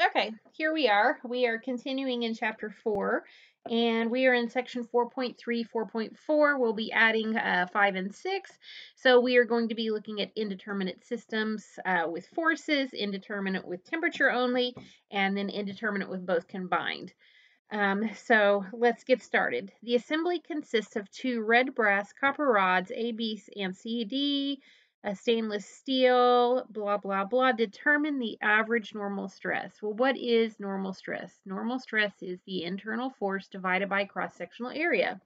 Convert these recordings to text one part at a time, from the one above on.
Okay, here we are. We are continuing in chapter 4, and we are in section 4.3, 4.4. We'll be adding uh, 5 and 6. So we are going to be looking at indeterminate systems uh, with forces, indeterminate with temperature only, and then indeterminate with both combined. Um, so let's get started. The assembly consists of two red brass copper rods, A, B, and C, D, a stainless steel, blah, blah, blah. Determine the average normal stress. Well, what is normal stress? Normal stress is the internal force divided by cross-sectional area.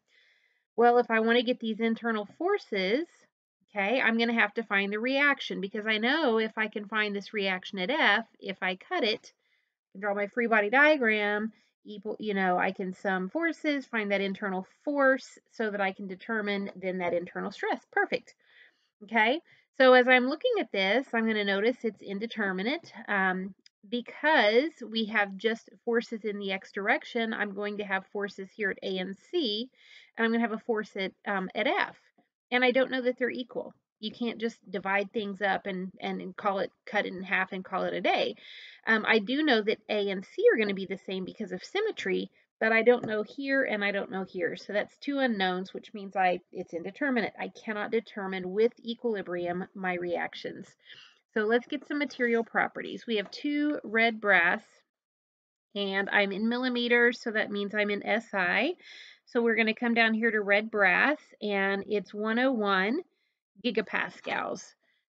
Well, if I want to get these internal forces, okay, I'm going to have to find the reaction because I know if I can find this reaction at F, if I cut it, I draw my free body diagram, you know, I can sum forces, find that internal force so that I can determine then that internal stress. Perfect. Okay, so as I'm looking at this, I'm going to notice it's indeterminate. Um, because we have just forces in the x direction, I'm going to have forces here at A and C, and I'm going to have a force at, um, at F. And I don't know that they're equal. You can't just divide things up and, and call it, cut it in half and call it a day. Um, I do know that A and C are going to be the same because of symmetry, but I don't know here and I don't know here. So that's two unknowns, which means I it's indeterminate. I cannot determine with equilibrium my reactions. So let's get some material properties. We have two red brass and I'm in millimeters, so that means I'm in SI. So we're going to come down here to red brass and it's 101 gigapascals.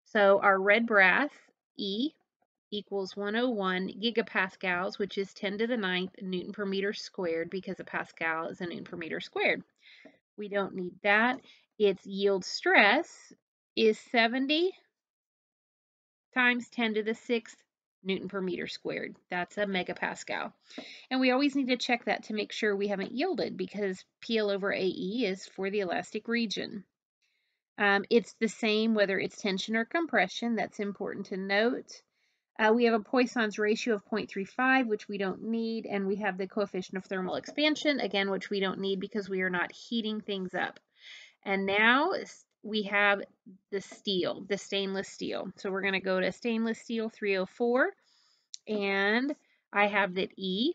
So our red brass, E, equals 101 gigapascals, which is 10 to the ninth newton per meter squared because a pascal is a newton per meter squared. We don't need that. Its yield stress is 70 times 10 to the sixth newton per meter squared. That's a megapascal. And we always need to check that to make sure we haven't yielded because PL over AE is for the elastic region. Um, it's the same whether it's tension or compression. That's important to note. Uh, we have a Poisson's ratio of 0.35, which we don't need, and we have the coefficient of thermal expansion, again, which we don't need because we are not heating things up. And now we have the steel, the stainless steel. So we're going to go to stainless steel 304, and I have that E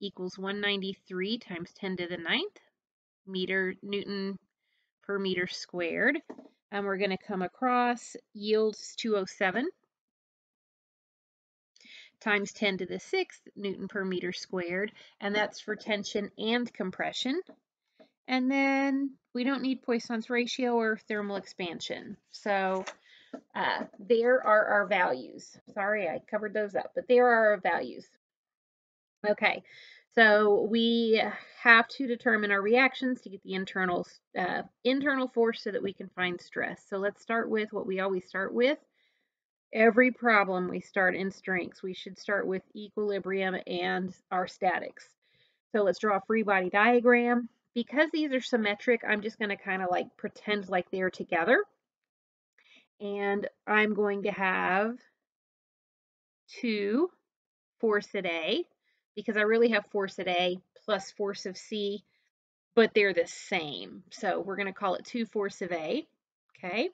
equals 193 times 10 to the ninth meter Newton per meter squared. And we're going to come across yields 207 times 10 to the sixth Newton per meter squared, and that's for tension and compression. And then we don't need Poisson's ratio or thermal expansion. So uh, there are our values. Sorry, I covered those up, but there are our values. Okay, so we have to determine our reactions to get the internal, uh, internal force so that we can find stress. So let's start with what we always start with, every problem we start in strengths, we should start with equilibrium and our statics. So let's draw a free body diagram. Because these are symmetric, I'm just going to kind of like pretend like they're together. And I'm going to have two force at A because I really have force at A plus force of C, but they're the same. So we're going to call it two force of A, okay?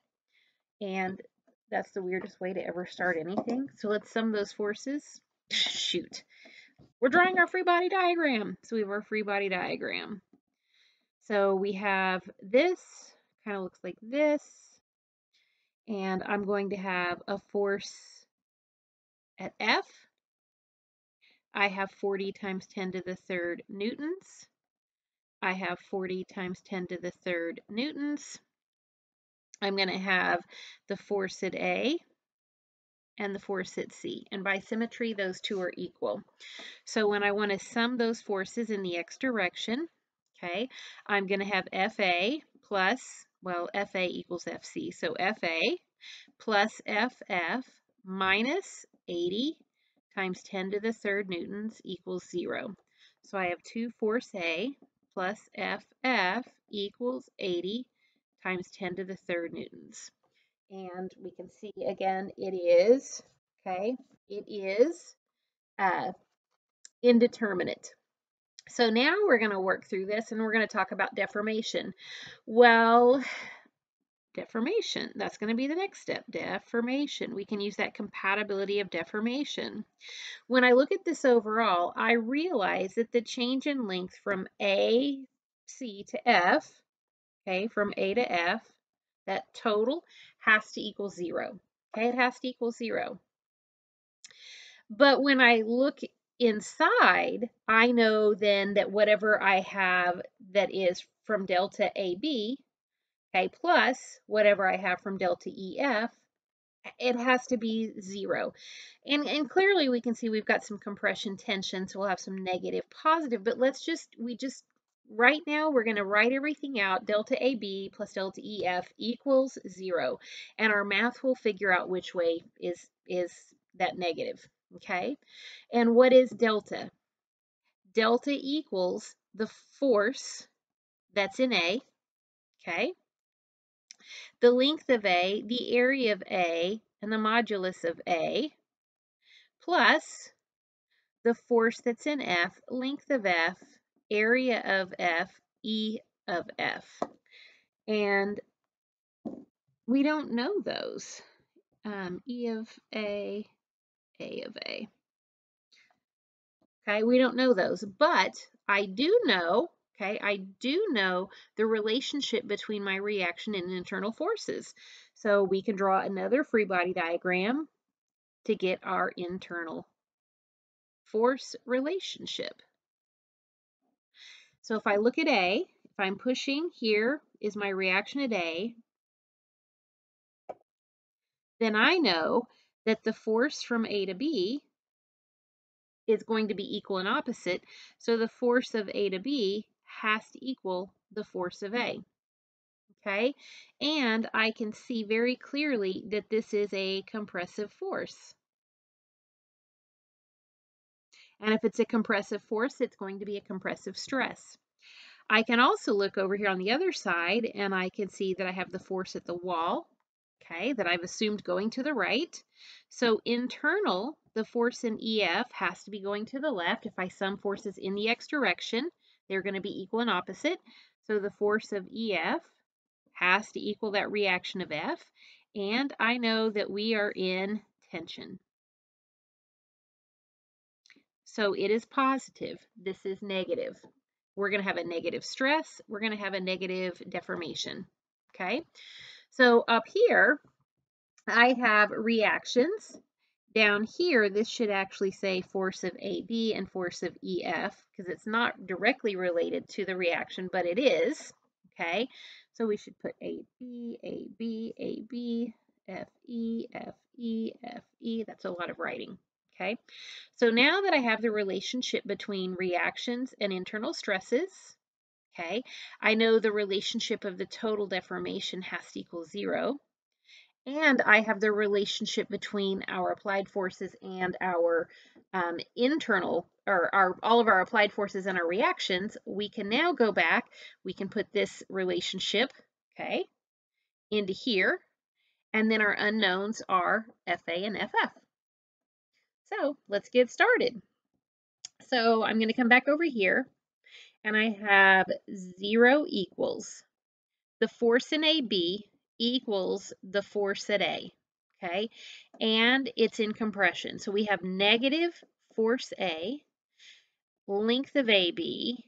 And that's the weirdest way to ever start anything. So let's sum those forces. Shoot. We're drawing our free body diagram. So we have our free body diagram. So we have this, kind of looks like this. And I'm going to have a force at F. I have 40 times 10 to the third newtons. I have 40 times 10 to the third newtons. I'm going to have the force at A and the force at C. And by symmetry, those two are equal. So when I want to sum those forces in the x direction, okay, I'm going to have FA plus, well, FA equals FC. So FA plus FF minus 80 times 10 to the third newtons equals 0. So I have 2 force A plus FF equals 80 times 10 to the third newtons. And we can see again, it is, okay, it is uh, indeterminate. So now we're going to work through this and we're going to talk about deformation. Well, deformation. That's going to be the next step, deformation. We can use that compatibility of deformation. When I look at this overall, I realize that the change in length from A, C to F, okay, from A to F, that total has to equal zero. Okay, it has to equal zero. But when I look inside, I know then that whatever I have that is from delta AB, okay, plus whatever I have from delta EF, it has to be zero. And, and clearly we can see we've got some compression tension, so we'll have some negative positive, but let's just, we just, right now we're gonna write everything out, delta AB plus delta EF equals zero, and our math will figure out which way is, is that negative, okay? And what is delta? Delta equals the force that's in A, okay? The length of A, the area of A, and the modulus of A, plus the force that's in F, length of F, area of F, E of F. And we don't know those. Um, e of A, A of A. Okay, we don't know those, but I do know Okay, I do know the relationship between my reaction and internal forces. So we can draw another free body diagram to get our internal force relationship. So if I look at A, if I'm pushing, here is my reaction at A, then I know that the force from A to B is going to be equal and opposite. So the force of A to B has to equal the force of A. Okay, and I can see very clearly that this is a compressive force. And if it's a compressive force, it's going to be a compressive stress. I can also look over here on the other side and I can see that I have the force at the wall, okay, that I've assumed going to the right. So internal, the force in EF has to be going to the left if I sum forces in the x direction. They're going to be equal and opposite. So the force of EF has to equal that reaction of F. And I know that we are in tension. So it is positive. This is negative. We're going to have a negative stress. We're going to have a negative deformation. Okay. So up here, I have reactions down here, this should actually say force of AB and force of EF because it's not directly related to the reaction, but it is, okay? So we should put AB, AB, AB, FE, FE, FE. That's a lot of writing, okay? So now that I have the relationship between reactions and internal stresses, okay, I know the relationship of the total deformation has to equal zero and I have the relationship between our applied forces and our um, internal, or our all of our applied forces and our reactions, we can now go back, we can put this relationship, okay, into here, and then our unknowns are FA and FF. So let's get started. So I'm going to come back over here, and I have 0 equals the force in AB equals the force at A, okay? And it's in compression. So we have negative force A, length of AB,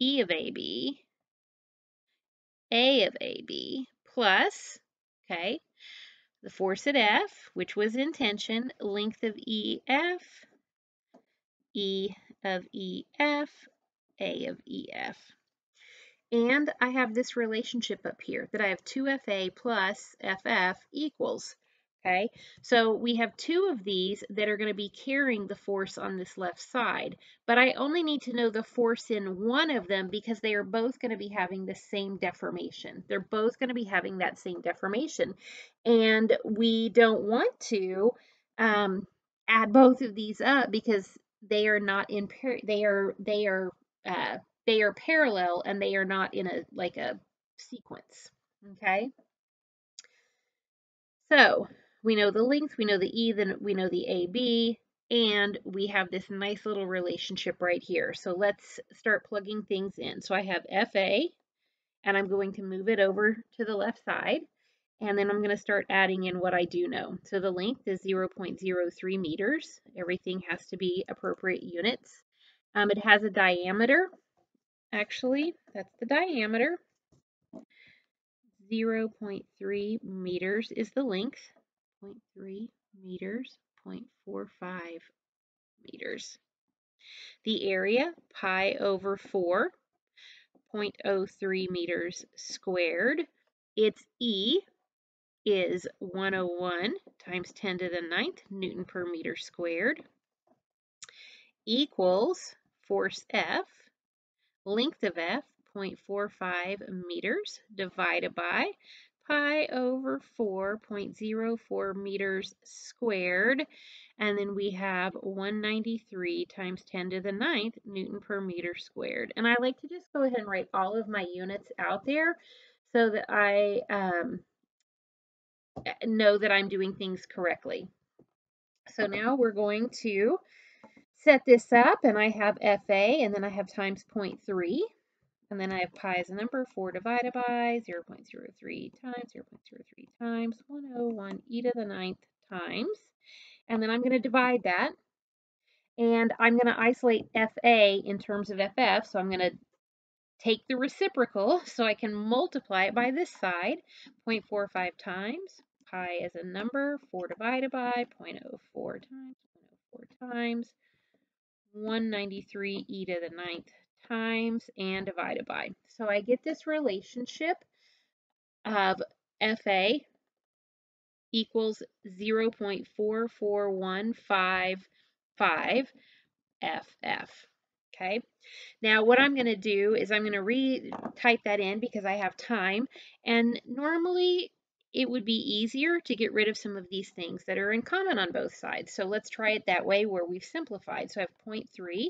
E of AB, A of AB, plus, okay, the force at F, which was in tension, length of EF, E of EF, A of EF. And I have this relationship up here that I have 2FA plus FF equals. Okay, so we have two of these that are going to be carrying the force on this left side, but I only need to know the force in one of them because they are both going to be having the same deformation. They're both going to be having that same deformation, and we don't want to um, add both of these up because they are not in pair. They are they are uh, they are parallel and they are not in a like a sequence. Okay. So we know the length, we know the E, then we know the AB, and we have this nice little relationship right here. So let's start plugging things in. So I have FA and I'm going to move it over to the left side. And then I'm going to start adding in what I do know. So the length is 0.03 meters. Everything has to be appropriate units. Um, it has a diameter, actually, that's the diameter. 0.3 meters is the length. 0.3 meters, 0.45 meters. The area, pi over 4, 0.03 meters squared. Its E is 101 times 10 to the ninth Newton per meter squared equals force F, length of F, 0.45 meters divided by pi over 4.04 meters squared. And then we have 193 times 10 to the ninth Newton per meter squared. And I like to just go ahead and write all of my units out there so that I um, know that I'm doing things correctly. So now we're going to set this up and I have FA and then I have times 0.3 and then I have pi as a number, 4 divided by 0 0.03 times 0 0.03 times 101 e to the ninth times. And then I'm going to divide that. And I'm going to isolate FA in terms of FF. So I'm going to take the reciprocal so I can multiply it by this side. 0.45 times pi as a number, 4 divided by 0.04 times 0.04 times 193 e to the ninth times and divided by. So I get this relationship of FA equals 0.44155 FF. Okay, now what I'm going to do is I'm going to re-type that in because I have time. And normally it would be easier to get rid of some of these things that are in common on both sides. So let's try it that way where we've simplified. So I have 0.3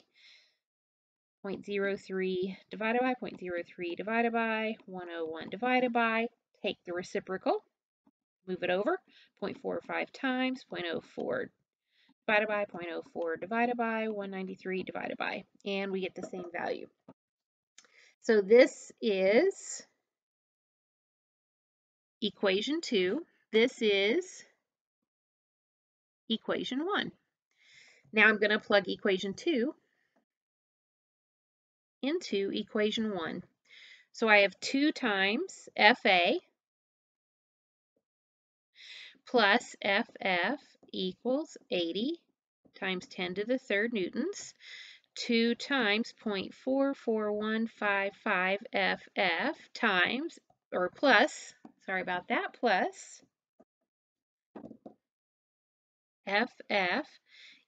0.03 divided by 0.03 divided by 101 divided by, take the reciprocal, move it over, 0.45 times 0.04 divided by 0.04 divided by 193 divided by, and we get the same value. So this is equation 2. This is equation 1. Now I'm going to plug equation 2 into equation 1. So I have 2 times FA plus FF equals 80 times 10 to the third newtons. 2 times 0.44155 FF times, or plus, sorry about that, plus FF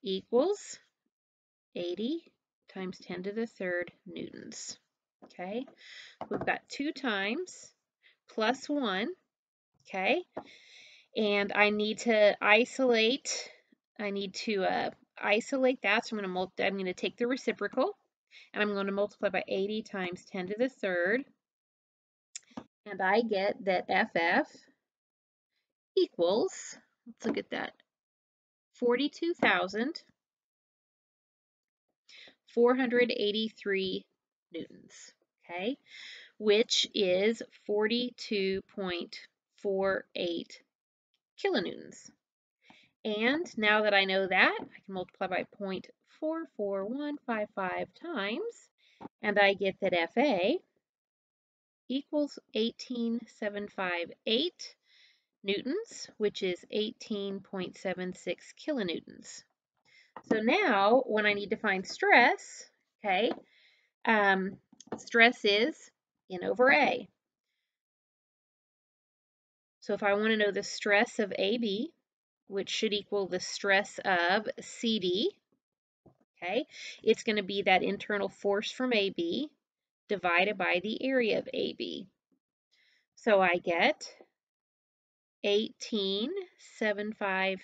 equals 80 times 10 to the third newtons. Okay, we've got 2 times plus 1, okay, and I need to isolate, I need to uh, isolate that, so I'm going to I'm going to take the reciprocal, and I'm going to multiply by 80 times 10 to the third, and I get that FF equals, let's look at that, 42,000 483 newtons, okay, which is 42.48 kilonewtons. And now that I know that, I can multiply by 0.44155 times, and I get that FA equals 18758 newtons, which is 18.76 kilonewtons. So now when I need to find stress, okay, um, stress is N over A. So if I want to know the stress of AB, which should equal the stress of CD, okay, it's going to be that internal force from AB divided by the area of AB. So I get 1875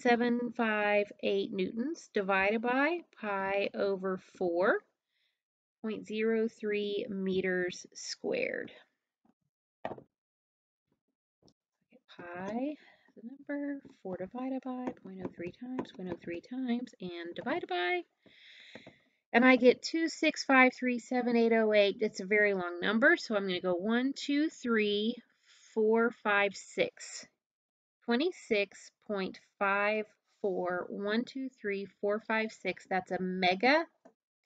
758 newtons divided by pi over 4.03 meters squared. Pi, the number, 4 divided by 0.03 times, 0.03 times, and divided by, And I get 2653788. It's a very long number, so I'm going to go 1, 2, 3, 4, 5, 6. 26.54, 1, 2, 3, 4, 5, 6. That's a mega,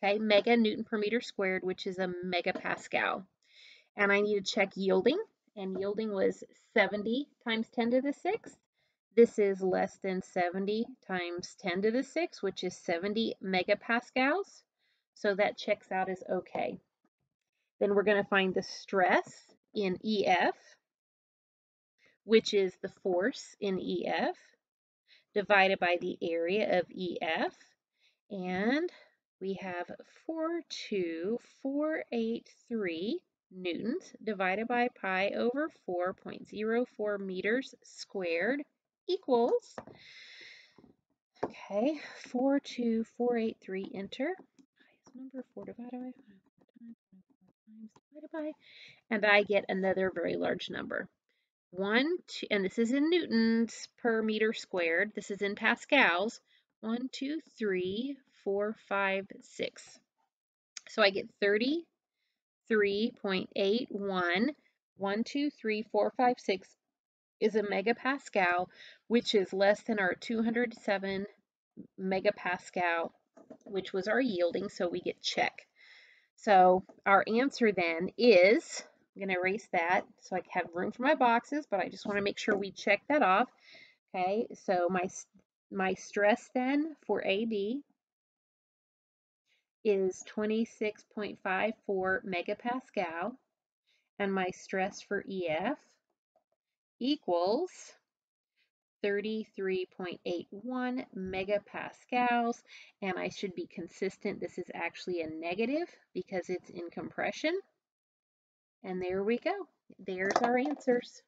okay, mega Newton per meter squared, which is a mega Pascal. And I need to check yielding, and yielding was 70 times 10 to the 6th. This is less than 70 times 10 to the 6th, which is 70 megapascals. So that checks out as okay. Then we're going to find the stress in EF, which is the force in EF, divided by the area of EF. And we have 42483 newtons divided by pi over 4.04 meters squared equals, okay, 42483, enter, number 4 divided by 5 times divided by, and I get another very large number. 1, two, and this is in newtons per meter squared. This is in pascals. 1, 2, 3, 4, 5, 6. So I get 33.81. 1, 2, 3, 4, 5, 6 is a megapascal, which is less than our 207 megapascal, which was our yielding, so we get check. So our answer then is, I'm going to erase that so I have room for my boxes, but I just want to make sure we check that off. Okay, so my, my stress then for AB is 26.54 megapascal, and my stress for EF equals 33.81 megapascals, and I should be consistent. This is actually a negative because it's in compression. And there we go. There's our answers.